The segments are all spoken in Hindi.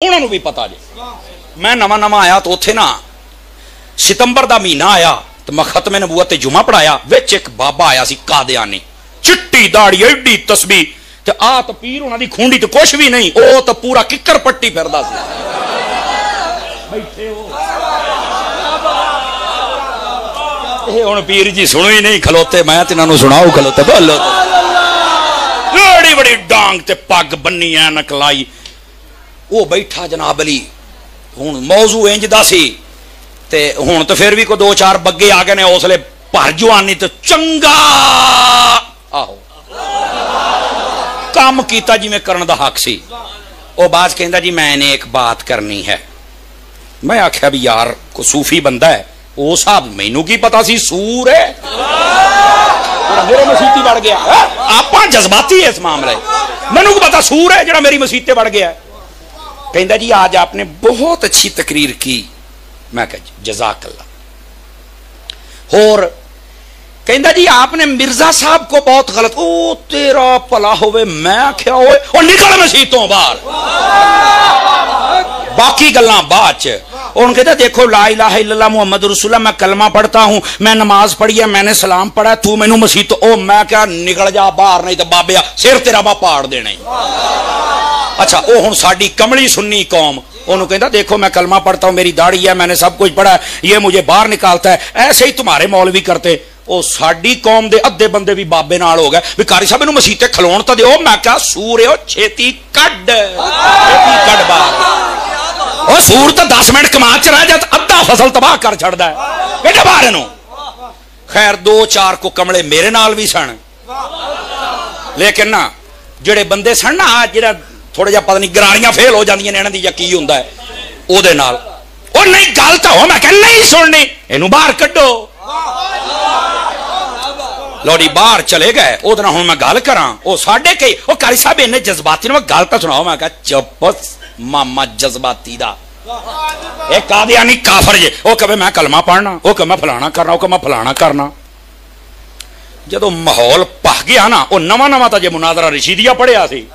ਉਹਨਾਂ ਨੂੰ ਵੀ ਪਤਾ ਜੇ ਮੈਂ ਨਵਾਂ ਨਵਾਂ ਆਇਆ ਤਾਂ ਉੱਥੇ ਨਾ ਸਤੰਬਰ ਦਾ ਮਹੀਨਾ ਆਇਆ ਤੇ ਮੈਂ ਖਤਮੇ ਨਬੂਵਤ ਤੇ ਜੁਮਾ ਪੜਾਇਆ ਵਿੱਚ ਇੱਕ ਬਾਬਾ ਆਇਆ ਸੀ ਕਾਦਿਆਨੀ ਚਿੱਟੀ ਦਾੜੀ ਐਡੀ ਤਸਬੀਹ ਤੇ ਆ ਤਾਂ ਪੀਰ ਉਹਨਾਂ ਦੀ ਖੁੰਡੀ ਤੇ ਕੁਛ ਵੀ ਨਹੀਂ ਉਹ ਤਾਂ ਪੂਰਾ ਕਿੱਕਰ ਪੱਟੀ ਫਿਰਦਾ ਸੀ ਬੈਠੇ ਹੋ ਇਹ ਹੁਣ ਪੀਰ ਜੀ ਸੁਣੋ ਹੀ ਨਹੀਂ ਖਲੋਤੇ ਮੈਂ ਤੇ ਇਹਨਾਂ ਨੂੰ ਸੁਣਾਉ ਖਲੋਤੇ ਬੋਲੋ ਬੜੀ ਬੜੀ ਡਾਂਗ ਤੇ ਪੱਗ ਬੰਨੀ ਐਨਕ ਲਾਈ ਉਹ ਬੈਠਾ ਜਨਾਬ ਅਲੀ। ਹੁਣ ਮੌਜੂ ਇੰਜ ਦਾ ਸੀ ਤੇ ਹੁਣ ਤਾਂ ਫਿਰ ਵੀ ਕੋ ਦੋ ਚਾਰ ਬੱਗੇ ਆ ਗਏ ਨੇ ਉਸਲੇ ਭਰ ਜਵਾਨੀ ਤੇ ਚੰਗਾ। ਆਹੋ। ਕੰਮ ਕੀਤਾ ਜਿਵੇਂ ਕਰਨ ਦਾ ਹੱਕ ਸੀ। ਉਹ ਬਾਅਦ ਕਹਿੰਦਾ ਜੀ ਮੈਨੇ ਇੱਕ ਬਾਤ ਕਰਨੀ ਹੈ। ਮੈਂ ਆਖਿਆ ਵੀ, ਯਾਰ, ਕੋ ਸੂਫੀ ਬੰਦਾ ਹੈ, ਉਹ ਸਾਹਿਬ ਮੈਨੂੰ ਕੀ ਪਤਾ ਸੀ, ਸੂਰ ਹੈ? ਮੇਰੇ ਮਸੀਤੀ ਵੜ ਗਿਆ। ਆਪਾਂ ਜਜ਼ਬਾਤੀ ਇਸ ਮਾਮਲੇ ਮੈਨੂੰ ਕੀ ਪਤਾ ਸੂਰ ਹੈ ਜਿਹੜਾ ਮੇਰੀ ਮਸੀਤੇ ਵੜ ਗਿਆ। कहता जी, आज आपने बहुत अच्छी तकरीर की। मैं कह जजाक अल्लाह और कहता जी, आपने मिर्ज़ा साहब को बहुत गलत, ओ, तेरा भला हो मैं क्या हो और निकल मसीह तो बार बाकी गल उन कहता, देखो, ला इला मुहम्मद रसूला मैं कलमा पढ़ता हूँ, मैं नमाज़ पढ़ी है, मैंने सलाम पढ़ा, तू मैनू मसीह तो ओ, मैं क्या निकल जा बाहर, नहीं तो बाबे सिर तेरा बा पाड़ देना ही। अच्छा वो हूँ साड़ी कमली सुन्नी कौम ਉਹਨੂੰ ਕਹਿੰਦਾ ਦੇਖੋ ਮੈਂ ਕਲਮਾ ਪੜਤਾ ਹੂੰ ਮੇਰੀ ਦਾੜੀ ਹੈ मैंने सब कुछ पढ़ा है ये मुझे बाहर निकालता है ऐसे ही तुम्हारे मौलवी करते ਉਹ ਸਾਡੀ ਕੌਮ ਦੇ ਅੱਧੇ ਬੰਦੇ ਵੀ ਬਾਬੇ ਨਾਲ ਹੋ ਗਏ ਵੀ ਕਾਰੀ ਸਾਹਿਬ ਇਹਨੂੰ ਮਸੀਤੇ ਖਲੋਣ ਤਾਂ ਦਿਓ ਮੈਂ ਕਿਹਾ ਸੂਰਿਓ ਛੇਤੀ ਕੱਢ ਛੇਤੀ ਕੱਢ ਬਾਹਰ ਉਹ ਸੂਰ ਤਾਂ 10 ਮਿੰਟ ਕਮਾਦ ਚ ਰਹਿ ਜਾ ਤਾਂ ਅੱਧਾ ਫਸਲ ਤਬਾਹ ਕਰ ਛੱਡਦਾ ਹੈ ਕਿਹੜੇ ਬਾਹਰ ਇਹਨੂੰ ਖੈਰ ਦੋ ਚਾਰ ਕੋ ਕਮਲੇ ਮੇਰੇ ਨਾਲ ਵੀ ਸਨ ਲੇਕਿਨ ਨਾ ਜਿਹੜੇ ਬੰਦੇ ਸਨ ਨਾ ਆਹ ਜਿਹੜਾ ਥੋੜਾ ਜਿਹਾ ਪਤਾ ਨਹੀਂ ਗਰਾਰੀਆਂ ਫੇਲ ਹੋ ਜਾਂਦੀਆਂ ਨੇ ਇਹਨਾਂ ਦੀ ਜਾਂ ਕੀ ਹੁੰਦਾ ਹੈ ਉਹਦੇ ਨਾਲ ਉਹ ਨਹੀਂ ਗੱਲ ਤਾਂ ਹੋ ਮੈਂ ਕਹਿੰਦਾ ਨਹੀਂ ਸੁਣਨੀ ਇਹਨੂੰ ਬਾਹਰ ਕੱਢੋ ਲੋੜੀ ਬਾਹਰ ਚਲੇ ਗਏ ਉਹਦੇ ਨਾਲ ਹੁਣ ਮੈਂ ਗੱਲ ਕਰਾਂ ਉਹ ਸਾਡੇ ਕਈ ਉਹ ਕਾਰੀ ਸਾਹਿਬ ਇੰਨੇ ਜਜ਼ਬਾਤੀ ਨੇ ਮੈਂ ਗੱਲ ਤਾਂ ਸੁਣਾਓ ਮੈਂ ਕਿਹਾ ਚੁੱਪ ਮਾਮਾ ਜਜ਼ਬਾਤੀ ਦਾ ਇਹ ਕਾਦੀਆਨੀ ਕਾਫਰ ਜੇ ਉਹ ਕਹੇ ਮੈਂ ਕਲਮਾ ਪੜਨਾ ਉਹ ਕਹੇ ਮੈਂ ਫਲਾਣਾ ਕਰਨਾ ਉਹ ਕਹੇ ਮੈਂ ਫਲਾਣਾ ਕਰਨਾ ਜਦੋਂ ਮਾਹੌਲ ਭਖ ਗਿਆ ਨਾ ਉਹ ਨਵਾਂ ਨਵਾਂ ਤਾਂ ਜੇ ਮੁਨਾਜ਼ਰਾ ਰਸ਼ੀਦੀਆ ਪੜਿਆ ਸੀ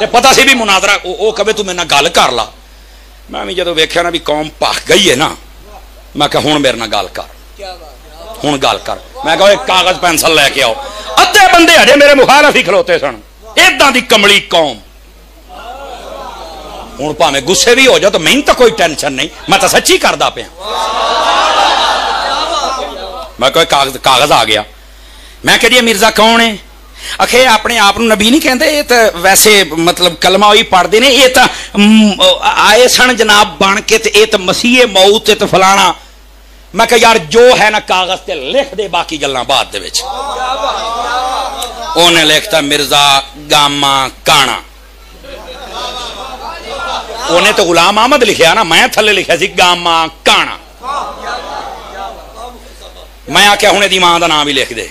ਤੇ ਪਤਾ ਸੀ ਵੀ ਮੁਨਾਜ਼ਰਾ ਉਹ ਉਹ ਕਹੇ ਤੂੰ ਮੇਰੇ ਨਾਲ ਗੱਲ ਕਰ ਲਾ ਮੈਂ ਵੀ ਜਦੋਂ ਵੇਖਿਆ ਨਾ ਵੀ ਕੌਮ ਭਖ ਗਈ ਹੈ ਨਾ ਮੈਂ ਕਿਹਾ ਹੁਣ ਮੇਰੇ ਨਾਲ ਗੱਲ ਕਰ ਹੁਣ ਗੱਲ ਕਰ ਮੈਂ ਕਿਹਾ ਓਏ ਕਾਗਜ਼ ਪੈਨਸਲ ਲੈ ਕੇ ਆਓ ਅੱਧੇ ਬੰਦੇ ਹਜੇ ਮੇਰੇ ਮੁਖਾਲਫ ਹੀ ਖਲੋਤੇ ਸਨ ਇਦਾਂ ਦੀ ਕਮਲੀ ਕੌਮ ਹੁਣ ਭਾਵੇਂ ਗੁੱਸੇ ਵੀ ਹੋ ਜਾ ਤਾਂ ਮੈਨੂੰ ਤਾਂ ਕੋਈ ਟੈਨਸ਼ਨ ਨਹੀਂ ਮੈਂ ਤਾਂ ਸੱਚੀ ਕਰਦਾ ਪਿਆ ਮੈਂ ਕੋਈ ਕਾਗਜ਼ ਕਾਗਜ਼ ਆ ਗਿਆ ਮੈਂ ਕਿਹਾ ਜੀ ਮਿਰਜ਼ਾ ਕੌਣ ਹੈ ਅਖੇ ਆਪਣੇ ਆਪ ਨੂੰ ਨਬੀ ਨਹੀਂ ਕਹਿੰਦੇ ਇਹ ਤਾਂ ਵੈਸੇ ਮਤਲਬ ਕਲਮਾ ਉਹੀ ਪੜਦੇ ਨੇ ਇਹ ਤਾਂ ਮ, ਆਏ ਸਣ ਜਨਾਬ ਬਣ ਕੇ ਤੇ ਇਹ ਤਾਂ ਮਸੀਹ ਮੌਤ ਤੇ ਤੇ ਫਲਾਣਾ ਮੈਂ ਕਿਹਾ ਯਾਰ ਜੋ ਹੈ ਨਾ ਕਾਗਜ਼ ਤੇ ਲਿਖ ਦੇ ਬਾਕੀ ਗੱਲਾਂ ਬਾਅਦ ਦੇ ਵਿੱਚ ਉਹਨੇ ਲਿਖਤਾ ਮਿਰਜ਼ਾ ਗਾਮਾ ਕਾਣਾ ਉਹਨੇ ਤਾਂ ਗੁਲਾਮ ਅਹਿਮਦ ਲਿਖਿਆ ਨਾ ਮੈਂ ਥੱਲੇ ਲਿਖਿਆ ਸੀ ਗਾਮਾ ਕਾਣਾ ਮੈਂ ਆਖਿਆ ਹੁਣ ਇਹਦੀ ਮਾਂ ਦਾ ਨਾਮ ਵੀ ਲਿਖ ਦੇ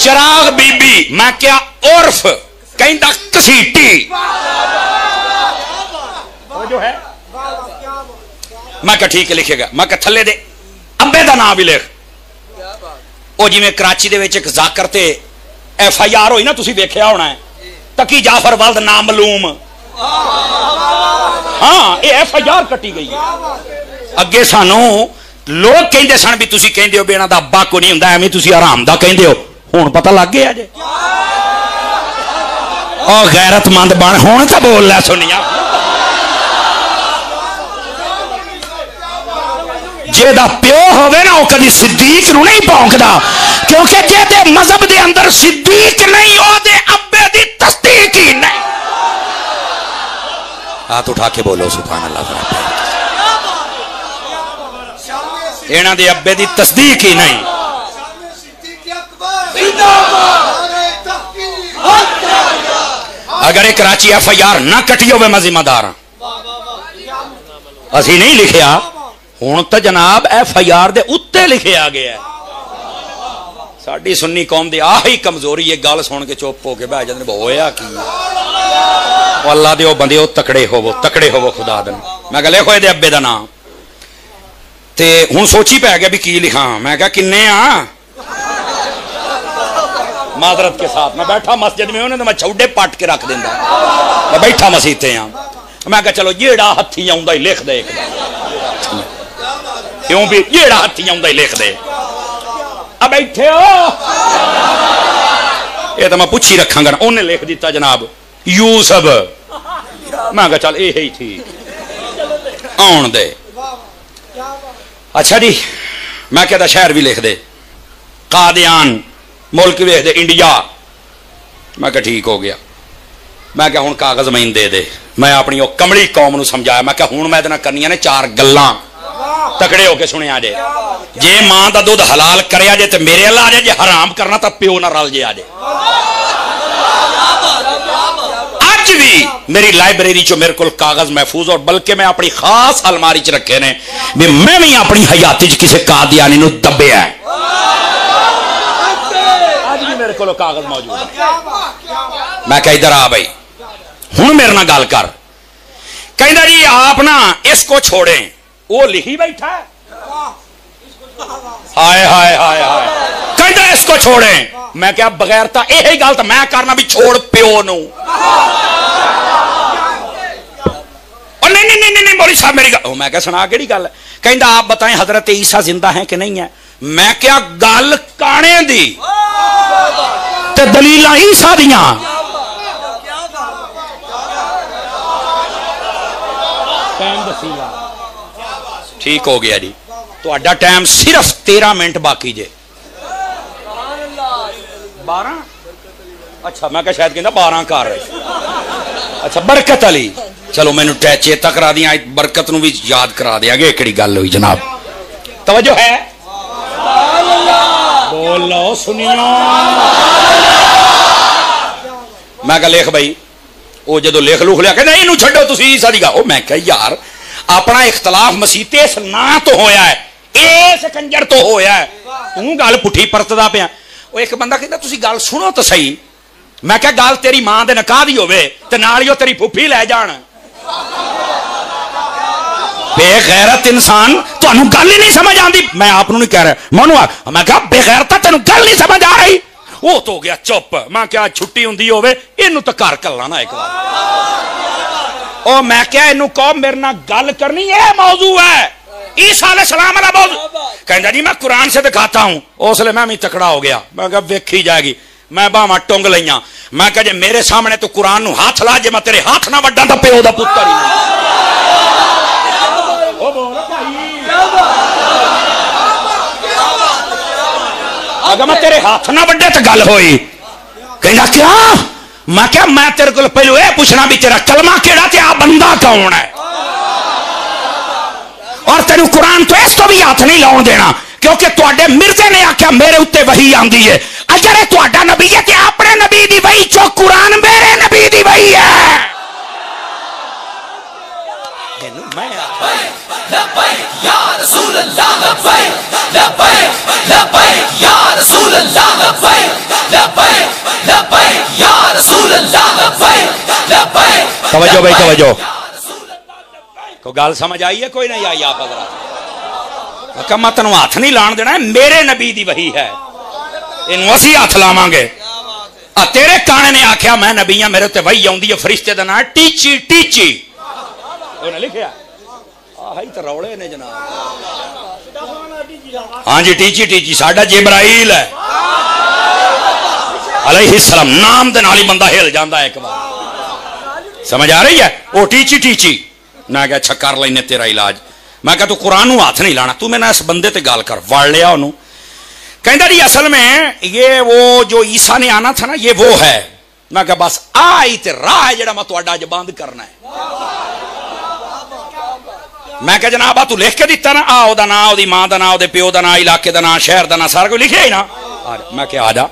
ਚਰਾਗ ਬੀਬੀ ਮੈਂ ਕਿਹਾ ਉਰਫ ਕਹਿੰਦਾ ਕਸੀਟੀ ਉਹ ਜੋ ਹੈ ਮੈਂ ਕਿਹਾ ਠੀਕ ਹੈ ਲਿਖੇਗਾ ਮੈਂ ਕਿਹਾ ਥੱਲੇ ਦੇ ਅੰਬੇ ਦਾ ਨਾਮ ਵੀ ਲਿਖ ਉਹ ਜਿਵੇਂ ਕਰਾਚੀ ਦੇ ਵਿੱਚ ਇੱਕ ਜ਼ਾਕਰ ਤੇ ਐਫ ਆਈ ਆਰ ਹੋਈ ਨਾ ਤੁਸੀਂ ਵੇਖਿਆ ਹੋਣਾ ਹੈ ਤਕੀ ਜਾਫਰ ਵਲਦ ਨਾਮ ਮਲੂਮ ਹਾਂ ਇਹ ਐਫ ਆਈ ਆਰ ਕੱਟੀ ਗਈ ਹੈ ਅੱਗੇ ਸਾਨੂੰ ਲੋਕ ਕਹਿੰਦੇ ਸਨ ਵੀ ਤੁਸੀਂ ਕਹਿੰਦੇ ਹੋ ਵੀ ਇਹਨਾਂ ਦਾ ਅੱਬਾ ਕੋ ਨਹੀਂ ਹੁੰਦਾ ਐਵੇਂ ਤੁਸੀਂ ਆਰਾਮ ਦਾ ਕਹਿੰਦੇ ਹੋ हूँ पता लग गया जे और गैरतमंद बन हूँ तो बोल ला सुनिया जेदा प्यो हो कभी सिद्दीक नहीं पौंकता क्योंकि जेदे मज़हब के अंदर सिद्दीक नहीं ओदे अब्बे की तस्दीक ही नहीं हाथ उठा के बोलो सुखान अल्लाह इन्हों अबे अब्बे की तस्दीक ही नहीं अगर एक कराची एफ़ आई आर ना कटी मैं जिम्मेदार हाँ। असि नहीं लिखा हूँ तो जनाब एफ़ आई आर के उत्ते लिखा गया साड़ी सुन्नी कौम की आही कमज़ोरी है गल सुन के चुप हो के बह जाते होया की अल्लाह दे बंदे तकड़े होवो तकड़े होवो खुदा दिन मैं गले हो अबे का नाम। तो हूँ सोची पै गया भी की लिखा। मैं क्या किन्ने आ? माजरत के साथ। मैं बैठा मस्जिद में, उन्हें तो मैं चौडे पट के रख देंदा। मैं बैठा मसीते हाँ मैं कहा चलो जेड़ा हथी आउंदा ही लिख दे क्यों भी? जेड़ा हथी आउंदा ही लिख दे। आ बैठे हो। ये तो मैं पूछी रखांगा उन्हें लिख दिता, जनाब, यूसफ। मैं कहा चल यही ठीक। दे। अच्छा जी, मैं कहता शहर भी लिख दे। कादियान। मुल्क वेख दे, इंडिया। मैं क्या ठीक हो गया। मैं क्या हूँ कागज़ मैन दे दे। मैं अपनी कमली कौम समझाया। मैं क्या हूँ मैं ने चार गल्ला। तकड़े होके सुने जे। जे माँ का दुध हलाल कर मेरे अल आ जाए जे हराम करना तो प्यो ना रल जे आ जाए भी मेरी लाइब्रेरी चो मेरे को कागज़ महफूज और बल्कि मैं अपनी खास अलमारी च रखे ने। भी मैं भी अपनी हयाती च है। मेरे को कागज़ मौजूद मैं कह इधर आ भाई। हूँ मेरे ना गल कर। कहता जी आप ना इसको छोड़े। वो लिखी बैठा है। हाय हाय हाय हाय। कहता इसको छोड़े। मैं क्या बगैरता यही गल तो मैं करना भी छोड़ प्यो नु। नहीं नहीं नहीं नहीं मौली साहब मेरी गल मैं क्या सुना केड़ी गल? कहता आप बताएँ हज़रत ईसा ज़िंदा है कि नहीं है? मैं क्या गल काने दी? ते दलील ईसा दियाँ ठीक हो गया जी। तो टाइम सिर्फ़ तेरह मिनट बाकी जे। बारह अच्छा मैं क्या शायद कहना बारह कर अच्छा बरकत अली। चलो मैंने चेता करा दिया बरकत भी याद करा दिया गया कि गल हुई जनाब। तवजो है। बोलो सुनियो। मैं क्या लिख भाई वो जो लिख लुख लिया, कहना इनू छो तुम ईसा दी मैं क्या यार, अपना इख्तलाफ मसीते इस ना तो होया इस कंजर तो होया तू गल पुठी परतदा पिया। एक बंदा कहता तुम गल सुनो तो सही। मैं क्या गल तेरी माँ के नकाह की हो तेरी फुफी लै जान। बेगैरत इंसान ਤੁਹਾਨੂੰ गल ही नहीं समझ आती मैं आप नहीं कह रहा मनु मैं क्या बेगैरता तेन गल नहीं समझ आ रही वो तो गया चुप मैं क्या छुट्टी होंगी होवे इनू तो घर कला ना एक बार ओ मैं क्या इनू कहो मेरे ना गल करनी है मौजू है ईसा सलाम वाला मौजू कहता जी मैं कुरान से दिखाता हूं उसले मैं भी तकड़ा हो गया मैं क्या वेखी जाएगी मैं बावा टुंग लिया मैं कह जे मेरे सामने तू कुरान नु हाथ ला जे मैं तेरे हाथ ना वड्डा तो प्यो का पुत्र ही अगर मैं तेरे हाथ ना वड्डे तो गल होई। कहना क्या? मैं क्या मैं तेरे को पहलू यह पूछना भी तेरा कलमा केड़ा ते आ बंदा कौन है? और तेन कुरान तो इस तो भी हाथ नहीं लाने देना क्योंकि तुडे मिर्जे ने आख्या मेरे उत्ते वही आती है। अगर थोड़ा नबी है अपने नबी की वही चो कुरान मेरे नबी की वही है। तवज्जो भाई तवज्जो। को गल समझ आई है कोई नहीं? आई आप अगर। मैं तेन हाथ नहीं लान देना मेरे नबी की वही है। इन असि हथ लावे तेरे काने ने आख्या मैं नबी हाँ मेरे उत्ते वही है फरिश्ते का नाम टीची टीची। लिखा हाँ जी टीची टीची साडा जिब्राइल है अलैहिस्सलाम नाम के नाल ही बंदा हिल जाता है एक बार समझ आ रही है वो टीची टीची मैं क्या अच्छा कर लेने तेरा इलाज मैं क्या तू कुरान हाथ नहीं लाना तू मैंने इस बंदे ते गल कर वड़ लिया उन्होंने कहता जी असल में ये वो जो ईसा ने आना था ना ये वो है मैं क्या बस आई ते राह है जरा मैं थोड़ा अज बंद करना है मैं क्या जनाब, आ तू लिख के दिता ना? आ ओदा ना, ओदी माँ का ना, ओदे प्यो का ना, इलाके का ना, शहर का ना, सारा कुछ लिखे ही ना। मैं क्या आ जा।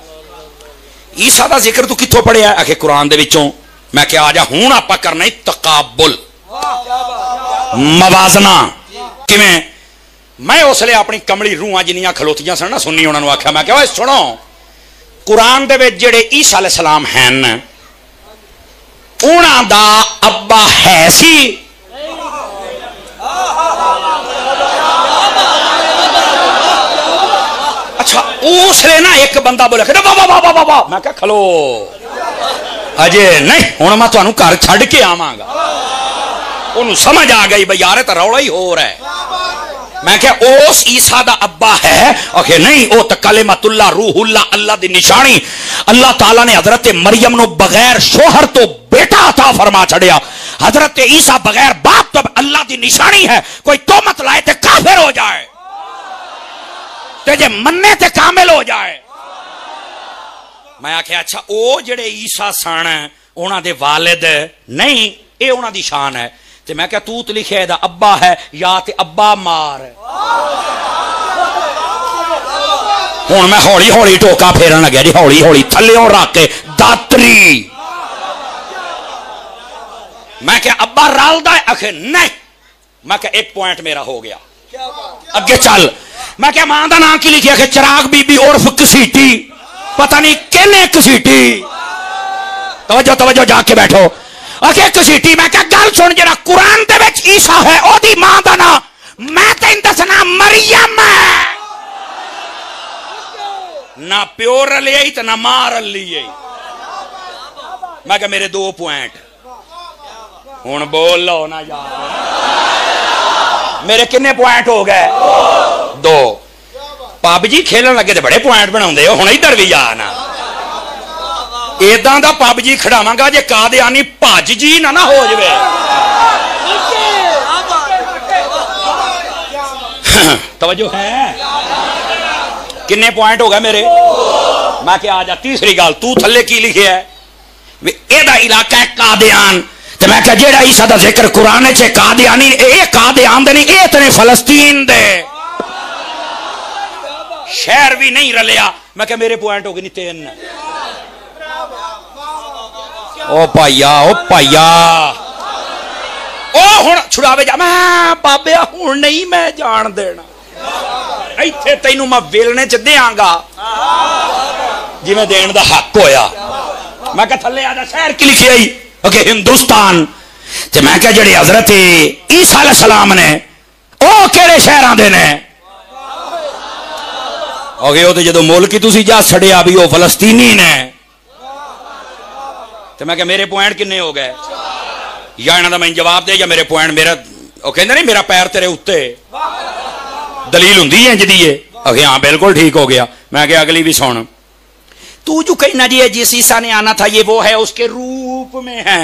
ईसा का ज़िक्र तू कितों पढ़िया आखे कुरान विचों मैं क्या आ जा हूँ आप करना ही तकाबुल। मवाजना। किवें? मैं उसले अपनी कमली रूह जिन्नियाँ खलोतियाँ सन ना सुनी उन्होंने आख्या। मैं क्या सुनो। कुरान के जेडे ईसा सलाम हैं उन्हों अब्बा है सी। उसने ना एक बंदा बोले वाह वाह वाह वाह वाह। मैं क्या खलो। अजे नहीं हूँ मैं थानू घर छड़ के आवागा। समझ आ गई बई यार तो रौला ही हो रहा है। मैं क्या उस ईसा का अब्बा है। आखे, नहीं वो तो कले मतुल्ला रूहुल्ला, अल्लाह की निशानी। अल्लाह तला ने हज़रत मरियम नो बगैर शोहर तो बेटा था फरमा छड़िया। हज़रत ईसा बगैर बाप तो अल्लाह की निशानी है। कोई तोमत लाए तो काफिर हो जाए। ते जे मन्ने ते कामिल हो जाए मैं आख्या अच्छा ਉਹ ਜਿਹੜੇ ਈਸਾ ਸਣ ਉਹਨਾਂ ਦੇ ਵਾਲਿਦ ਨਹੀਂ ਇਹ ਉਹਨਾਂ ਦੀ ਸ਼ਾਨ ਹੈ ਤੇ ਮੈਂ ਕਿਹਾ ਤੂੰ ਤੇ ਲਿਖਿਆ ਇਹਦਾ ਅੱਬਾ ਹੈ ਜਾਂ ਤੇ ਅੱਬਾ ਮਾਰ ਹੁਣ ਮੈਂ ਹੌਲੀ ਹੌਲੀ ਟੋਕਾ ਫੇਰਨ ਲੱਗਿਆ ਜੀ ਹੌਲੀ ਹੌਲੀ ਥੱਲਿਓਂ ਰੱਖ ਕੇ ਦਾਤਰੀ ਮੈਂ ਕਿਹਾ ਅੱਬਾ ਰਲਦਾ ਹੈ ਅਖੇ ਨਹੀਂ ਮੈਂ ਕਿਹਾ ਇੱਕ ਪੁਆਇੰਟ ਮੇਰਾ ਹੋ ਗਿਆ ਅੱਗੇ ਚੱਲ मैं क्या माँ का ना की लिखिया कि चिराग बीबी उर्फ़ घसीटी पता नहीं कहने घसीटी तवजो तवजो जाके बैठो। अखे घसीटी मैं क्या गल सुन जरा? कुरान के ईसा है ओरी माँ का ना मैं तेन दसना मरियम है। ना प्यो रली तो ना माँ रली आई। मैं क्या मेरे दो पॉइंट हूँ बोल लो ना यार। मेरे किन्ने पॉइंट हो गए? ਦੋ ਪੱਬ ਜੀ ਖੇਲਣ ਲੱਗੇ ਤੇ ਬੜੇ ਪੁਆਇੰਟ ਬਣਾਉਂਦੇ ਹੋ ਹੁਣ ਇੱਧਰ ਵੀ ਆ ਨਾ ਇਦਾਂ ਦਾ ਪੱਬ ਜੀ ਖੜਾਵਾਂਗਾ ਜੇ ਕਾਦਿਆਨੀ ਭੱਜ ਜੀ ਨਾ ਨਾ ਹੋ ਜਵੇ ਤਵਜੋ ਹੈ ਕਿੰਨੇ ਪੁਆਇੰਟ ਹੋ ਗਏ ਮੇਰੇ ਮੈਂ ਕਿ ਆ ਜਾ ਤੀਸਰੀ ਗੱਲ ਤੂੰ ਥੱਲੇ ਕੀ ਲਿਖਿਆ ਹੈ ਵੀ ਇਹਦਾ ਇਲਾਕਾ ਹੈ ਕਾਦਿਆਨ ਤੇ ਮੈਂ ਕਿਹਾ ਜਿਹੜਾ ਈਸਾ ਦਾ ਜ਼ਿਕਰ ਕੁਰਾਨ 'ਚ ਕਾਦਿਆਨੀ ਇਹ ਕਾਦਿਆਨ ਦੇ ਨਹੀਂ ਇਹ ਤਨੇ ਫਲਸਤੀਨ शहर भी नहीं रलिया। मैं क्या मेरे पॉइंट हो गए नहीं तेन ओ भाइया ओ भाइया ओ हूँ छुड़ावे जा। मैं, बाबे हूँ नहीं मैं जान देना। इतने तेन मैं वेलने च देंगा जिम्मे देने का हक होया। मैं क्या थले आ जा, शहर की लिखी आई। ओके हिंदुस्तान। मैं क्या जड़े हज़रत ईसा सलाम ने, ओ कि शहर ने? ओके तो जो मुल ही तुम जा छड़िया भी वह फलस्तीनी ने। तो मैं मेरे पॉइंट किन्ने हो गए? या इन्हों का मैं जवाब दे, या मेरे पॉइंट मेरा वह कहें नहीं मेरा पैर तेरे उत्ते। दलील होंगी है अगे हाँ बिल्कुल ठीक हो गया। मैं क्या अगली भी सुन तू जो कहीं ना जी है जिस ईसा ने आना था, ये वो है, उसके रूप में है।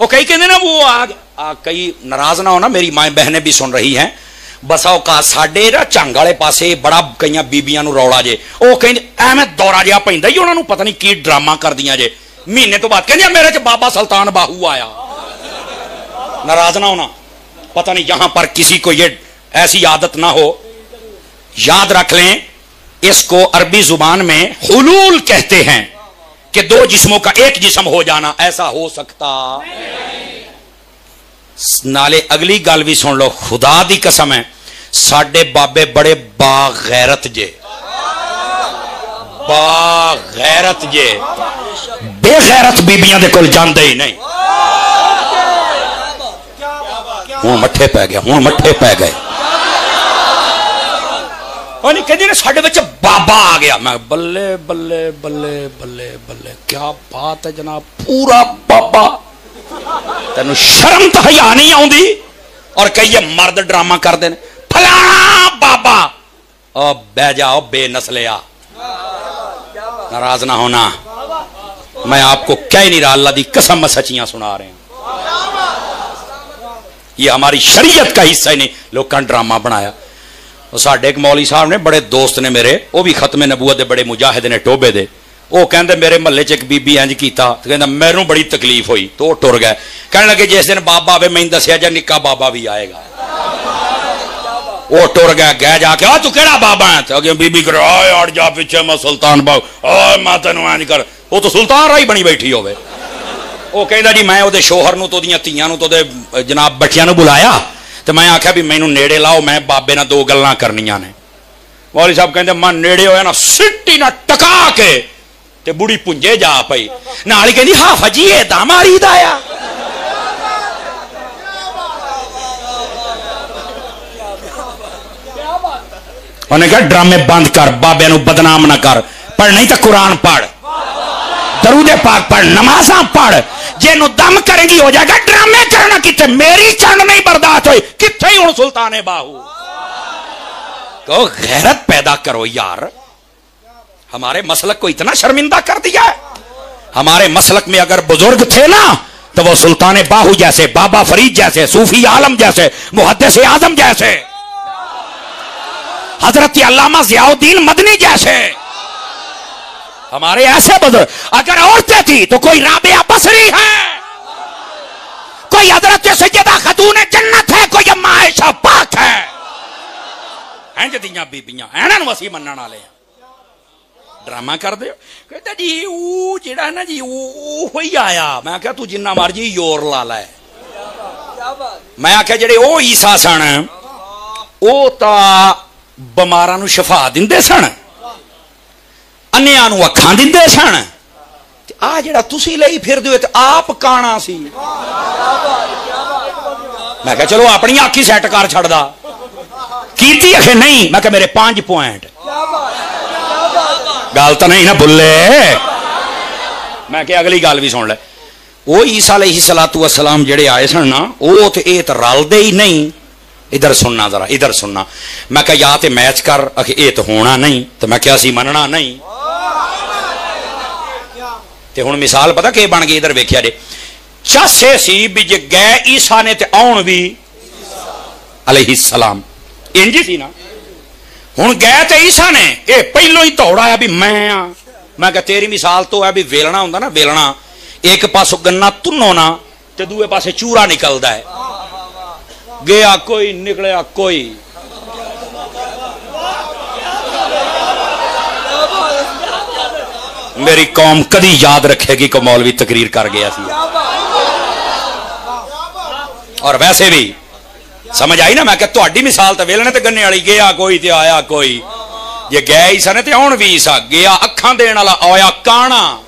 वो कई कहते ना, वो आ गया कई नाराज़ ना हो ना मेरी माए बहने भी सुन रही हैं। ਬਸਾ ਕਾ ਸਾਡੇ ਨਾ ਝੰਗ ਵਾਲੇ ਪਾਸੇ ਬੜਾ ਕਈਆਂ ਬੀਬੀਆਂ ਨੂੰ ਰੌਲਾ ਜੇ ਉਹ ਕਹਿੰਦੇ ਐਵੇਂ ਦੌਰਾ ਜਿਹਾ ਪੈਂਦਾ ਹੀ ਉਹਨਾਂ ਨੂੰ ਪਤਾ ਨਹੀਂ ਕੀ ਡਰਾਮਾ ਕਰਦੀਆਂ ਜੇ ਮਹੀਨੇ ਤੋਂ ਬਾਅਦ ਕਹਿੰਦੇ ਮੇਰੇ ਚ ਬਾਬਾ ਸੁਲਤਾਨ ਬਾਹੂ ਆਇਆ नाराज ना होना पता नहीं यहां पर किसी को ये ऐसी आदत ना हो याद रख लें इसको अरबी जुबान में हुलूल कहते हैं कि दो जिस्मों का एक जिस्म हो जाना ऐसा हो सकता नाले अगली गल भी सुन लो, खुदा की कसम है, साढ़े बाबे बड़े बागैरत जे। बागैरत जे। बेगैरत बीबिया के कोल जाते ही नहीं। हूँ मठे पै गए हूँ मठे पै गए। बाबा आ गया। मैं बल्ले बल्ले बल्ले बल्ले बल्ले, क्या बात है जनाब, पूरा बाबा। तेन शर्म तो हया नहीं आती और कही मर्द ड्रामा करते हैं फलाना बाबा बह जाओ बेनसलिया नाराज़ ना होना मैं आपको कह नहीं रहा अल्लाह की कसम में सचियाँ सुना रहे हैं ये हमारी शरीयत का हिस्सा ही नहीं लोग ड्रामा बनाया और साढ़े एक मौली साहब ने बड़े दोस्त ने मेरे वो भी खत्म नबूत बड़े मुजाहिद ने टोबे दे ਉਹ ਕਹਿੰਦੇ ਮੇਰੇ ਮਹੱਲੇ 'ਚ ਇੱਕ ਬੀਬੀ ਇੰਜ ਕੀਤਾ ਤੇ ਕਹਿੰਦਾ ਮੈਨੂੰ ਬੜੀ ਤਕਲੀਫ ਹੋਈ ਤੇ ਉਹ ਟੁਰ ਗਏ ਕਹਿਣ ਲੱਗੇ ਜਿਸ ਦਿਨ ਬਾਬਾ ਆਵੇ ਮੈਨੂੰ ਦੱਸਿਆ ਜਾਂ ਨਿੱਕਾ ਬਾਬਾ ਵੀ ਆਏਗਾ ਉਹ ਟੁਰ ਗਿਆ ਗਏ ਜਾ ਕੇ ਆ ਤੂੰ ਕਿਹੜਾ ਬਾਬਾ ਹੈ ਤੇ ਅਗੇ ਬੀਬੀ ਕਰ ਓਏ ਅੜ ਜਾ ਪਿੱਛੇ ਮੈਂ ਸੁਲਤਾਨ ਬਾਬੂ ਓਏ ਮੈਂ ਤੈਨੂੰ ਇੰਜ ਕਰ ਉਹ ਤਾਂ ਸੁਲਤਾਨ ਰਾਈ ਬਣੀ ਬੈਠੀ ਹੋਵੇ ਉਹ ਕਹਿੰਦਾ ਜੀ ਮੈਂ ਉਹਦੇ ਸ਼ੋਹਰ ਨੂੰ ਤੇ ਉਹਦੀਆਂ ਧੀਆਂ ਨੂੰ ਤੇ ਉਹਦੇ ਜਨਾਬ ਬੱਚਿਆਂ ਨੂੰ ਬੁਲਾਇਆ ਤੇ ਮੈਂ ਆਖਿਆ ਵੀ ਮੈਨੂੰ ਨੇੜੇ ਲਾਓ ਮੈਂ ਬਾਬੇ ਨਾਲ ਦੋ ਗੱਲਾਂ ਕਰਨੀਆਂ ਨੇ ਮੌਲੀ ਸਾਹਿਬ ਕਹਿੰਦੇ ਮੈਂ ਨੇੜੇ ਹੋਇਆ ਨਾ ਸਿੱਟੀ ਨਾ ਟਕਾ ਕੇ ਤੇ ਬੁੜੀ ਪੁੰਜੇ ਜਾ ਪਈ ਨਾਲ ਹੀ ਕਹਿੰਦੀ ਹਾਫਜੀ ਇਹ ਤਾਂ ਮਾਰੀ ਦਾ ਆ ਉਹਨੇ ਕਿਹਾ ਡਰਾਮੇ ਬੰਦ ਕਰ ਬਾਬਿਆਂ ਨੂੰ ਬਦਨਾਮ ਨਾ ਕਰ ਪਰ ਨਹੀਂ ਤਾਂ ਕੁਰਾਨ ਪੜ ਦਰੂਦੇ ਪਾਕ ਪੜ ਨਮਾਜ਼ਾਂ ਪੜ ਜਿਹਨੂੰ ਦਮ ਕਰੇਗੀ ਹੋ ਜਾਏਗਾ ਡਰਾਮੇ ਕਰਨਾ ਕਿੱਥੇ ਮੇਰੀ ਚੰਨ ਨਹੀਂ ਬਰਦਾਸ਼ਤ ਹੋਈ ਕਿੱਥੇ ਹੀ ਹੁਣ ਸੁਲਤਾਨੇ ਬਾਹੂ कहो गैरत पैदा करो यार हमारे मसलक को इतना शर्मिंदा कर दिया है। हमारे मसलक में अगर बुज़ुर्ग थे ना तो वो सुल्तान बाहू जैसे, बाबा फरीद जैसे, सूफी आलम जैसे मुहदस आज़म जैसे। हज़रत अलामा जियाउद्दीन मदनी जैसे। हमारे ऐसे बुज़ुर्ग, अगर औरतें थी तो कोई राबिया बसरी है। कोई हज़रत सैदा खतून जन्नत है, कोई अम्मा पाक है। हैं है ना असी मनण वाले हैं। ਡਰਾਮਾ ਕਰਦੇ ਹੋ? ਕਹਿੰਦਾ ਜੀ ਉਹ ਜਿਹੜਾ ਨਾ ਜੀ, ਉਹ ਹੀ ਆਇਆ। ਮੈਂ ਕਿਹਾ, ਤੂੰ ਜਿੰਨਾ ਮਰਜ਼ੀ ਯੋਰ ਲਾ ਲੈ। ਮੈਂ ਆਖਿਆ, ਜਿਹੜੇ ਉਹ ਈਸਾ ਸਨ, ਉਹ ਤਾਂ ਬਿਮਾਰਾਂ ਨੂੰ ਸ਼ਿਫਾ ਦਿੰਦੇ ਸਨ। ਅੰਨਿਆਂ ਨੂੰ ਅੱਖਾਂ ਦਿੰਦੇ ਸਨ। ਤੇ ਆ ਜਿਹੜਾ ਤੁਸੀਂ ਲਈ ਫਿਰਦੇ ਹੋ ਤੇ ਆਪ ਕਾਣਾ ਸੀ। ਮੈਂ ਕਿਹਾ, ਚਲੋ, ਆਪਣੀ ਅੱਖ ਹੀ ਸੈੱਟ ਕਰ ਛੱਡਦਾ। ਕੀਤੀ ਅਖੇ ਨਹੀਂ? ਮੈਂ ਕਿਹਾ, ਮੇਰੇ 5 ਪੁਆਇੰਟ ਗੱਲ ਤਾਂ ਨਹੀਂ ਨਾ ਭੁੱਲੇ ਮੈਂ ਕਿਹਾ ਅਗਲੀ ਗੱਲ ਵੀ ਸੁਣ ਲੈ ਉਹ ਈਸਾ ਅਲੈਹਿ ਸਲਾਤੂ ਵਸਲਾਮ ਜਿਹੜੇ ਆਏ ਸਨ ਨਾ ਉਹ ਤੇ ਇਹ ਤਾਂ ਰਲਦੇ ਹੀ ਨਹੀਂ ਇਧਰ ਸੁਣਨਾ ਜ਼ਰਾ ਇਧਰ ਸੁਣਨਾ ਮੈਂ ਕਿਹਾ ਜਾਂ ਤੇ ਮੈਚ ਕਰ ਅਖੇ ਇਹ ਤਾਂ ਹੋਣਾ ਨਹੀਂ ਤੇ ਮੈਂ ਕਿਹਾ ਸੀ ਮੰਨਣਾ ਨਹੀਂ ਤੇ ਹੁਣ ਮਿਸਾਲ ਪਤਾ ਕੀ ਬਣ ਗਈ ਇਧਰ ਵੇਖਿਆ ਜੇ ਚਾਸੇ ਸੀ ਵੀ ਜੇ ਗਏ ਈਸਾ ਨੇ ਤੇ ਆਉਣ ਵੀ ਅਲੈਹਿ ਸਲਾਮ ਇੰਜ ਹੀ ਸੀ ਨਾ ਹੁਣ ਗਏ ਤੇ ਈਸਾ ਨੇ ਇਹ ਪਹਿਲੋਂ ਹੀ ਦੌੜਾ ਆ ਵੀ ਮੈਂ ਆ ਮੈਂ ਕਿਹਾ ਤੇਰੀ ਮਿਸਾਲ ਤੋਂ ਆ ਵੀ ਵੇਲਣਾ ਹੁੰਦਾ ਨਾ ਵੇਲਣਾ ਇੱਕ ਪਾਸੋਂ ਗੰਨਾ ਤੁੰਨੋ ਨਾ ਤੇ ਦੂਏ ਪਾਸੇ ਚੂਰਾ ਨਿਕਲਦਾ ਹੈ ਗਿਆ ਕੋਈ ਨਿਕਲਿਆ ਕੋਈ ਮੇਰੀ ਕੌਮ ਕਦੀ ਯਾਦ ਰੱਖੇਗੀ ਕਿ ਮੌਲਵੀ ਤਕਰੀਰ ਕਰ ਗਿਆ ਸੀ ਔਰ ਵੈਸੇ ਵੀ ਸਮਝ ਆਈ ਨਾ? ਮੈਂ ਕਿ ਤੁਹਾਡੀ ਮਿਸਾਲ ਤਾਂ ਵੇਲਣੇ ਤੇ ਗੰਨੇ ਵਾਲੀ, ਗਿਆ ਕੋਈ ਤੇ ਆਇਆ ਕੋਈ। ਜੇ ਗਏ ਹੀ ਸਨ ਤੇ ਆਉਣ ਵੀ ਸਾ, ਗਿਆ ਅੱਖਾਂ ਦੇਣ ਵਾਲਾ, ਆਇਆ ਕਾਣਾ।